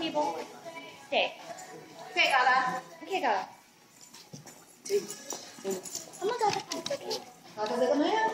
People stay. Okay, Gala. Okay, Gala. Oh my god, that's okay. Gala, take a minute.